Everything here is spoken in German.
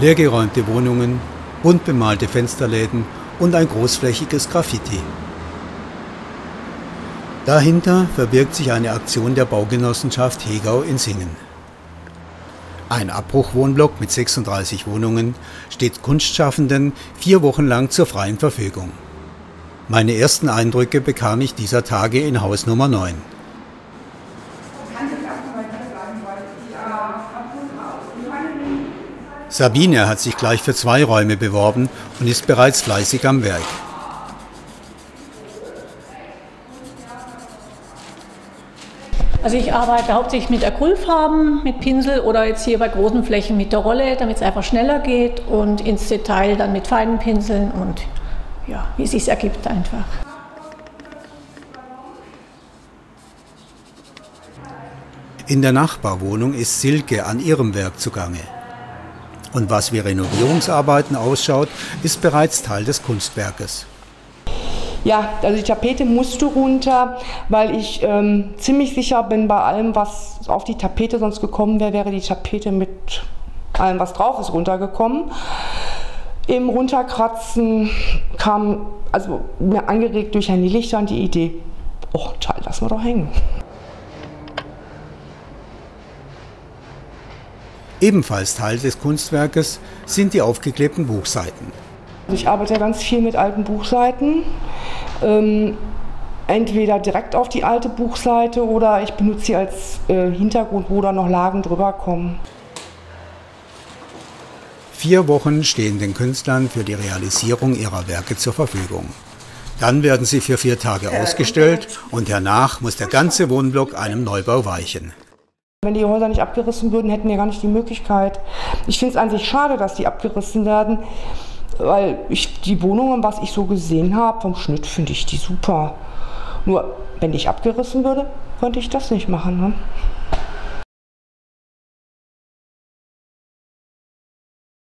Leergeräumte Wohnungen, bunt bemalte Fensterläden und ein großflächiges Graffiti. Dahinter verbirgt sich eine Aktion der Baugenossenschaft Hegau in Singen. Ein Abbruchwohnblock mit 36 Wohnungen steht Kunstschaffenden vier Wochen lang zur freien Verfügung. Meine ersten Eindrücke bekam ich dieser Tage in Haus Nummer 9. Sabine hat sich gleich für zwei Räume beworben und ist bereits fleißig am Werk. Also ich arbeite hauptsächlich mit Acrylfarben, mit Pinsel oder jetzt hier bei großen Flächen mit der Rolle, damit es einfach schneller geht und ins Detail dann mit feinen Pinseln und ja, wie es sich ergibt einfach. In der Nachbarwohnung ist Silke an ihrem Werk zugange. Und was wie Renovierungsarbeiten ausschaut, ist bereits Teil des Kunstwerkes. Ja, also die Tapete musste runter, weil ich ähm, ziemlich sicher bin, bei allem, was auf die Tapete sonst gekommen wäre, wäre die Tapete mit allem, was drauf ist, runtergekommen. Im Runterkratzen kam, also mir angeregt durch Herrn Lichter die Idee, oh, Teil lassen wir doch hängen. Ebenfalls Teil des Kunstwerkes sind die aufgeklebten Buchseiten. Ich arbeite ganz viel mit alten Buchseiten. Ähm, entweder direkt auf die alte Buchseite oder ich benutze sie als äh, Hintergrund, wo da noch Lagen drüber kommen. Vier Wochen stehen den Künstlern für die Realisierung ihrer Werke zur Verfügung. Dann werden sie für vier Tage ausgestellt und danach muss der ganze Wohnblock einem Neubau weichen. Wenn die Häuser nicht abgerissen würden, hätten wir gar nicht die Möglichkeit. Ich finde es an sich schade, dass die abgerissen werden, weil ich die Wohnungen, was ich so gesehen habe, vom Schnitt finde ich die super. Nur wenn ich abgerissen würde, könnte ich das nicht machen. Ne?